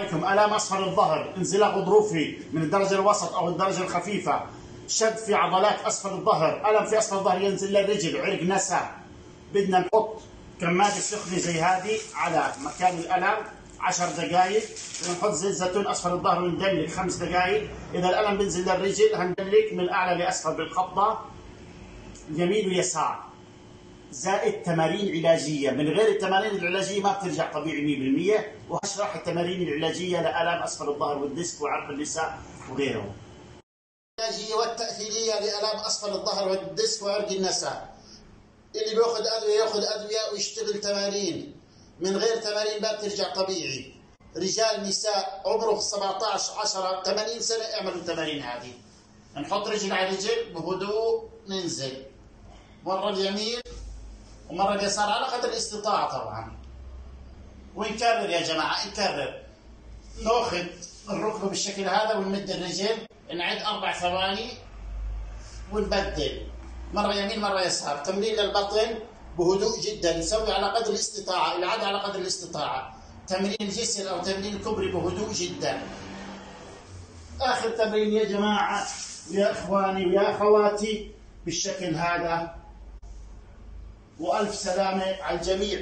عليكم. الام اسفل الظهر انزلاق غضروفي من الدرجة الوسط أو الدرجة الخفيفة. شد في عضلات أسفل الظهر. ألم في أسفل الظهر؟ ينزل للرجل عرق نسا. بدنا نحط كمادة سخنة زي هذه على مكان الألم 10 دقائق ونحط زيت زيتون أسفل الظهر وندلك خمس دقائق إذا الألم بينزل للرجل هندلك من أعلى لأسفل بالخطة. يمين ويسار. زائد تمارين علاجية من غير التمارين العلاجية ما بترجع طبيعي 100% وهشرح التمارين العلاجية لآلام أسفل الظهر والديسك وعرق النساء وغيره العلاجية والتأثيرية لآلام أسفل الظهر والديسك وعرق النساء. اللي بياخذ أدوية ياخذ أدوية ويشتغل تمارين. من غير تمارين ما بترجع طبيعي. رجال نساء عمره 17 10 80 سنة اعملوا التمارين هذه. نحط رجل على رجل بهدوء ننزل. مرة اليمين ومرة اليسار على قدر الاستطاعة طبعا. ونكرر يا جماعة نكرر نأخذ الركبة بالشكل هذا ونمد الرجل نعد أربع ثواني ونبدل. مرة يمين مرة يسار. تمرين للبطن بهدوء جدا. نسوي على قدر الاستطاعة العادة على قدر الاستطاعة. تمرين الجسر أو تمرين الكبري بهدوء جدا. آخر تمرين يا جماعة يا إخواني ويا أخواتي بالشكل هذا وألف سلامة على الجميع.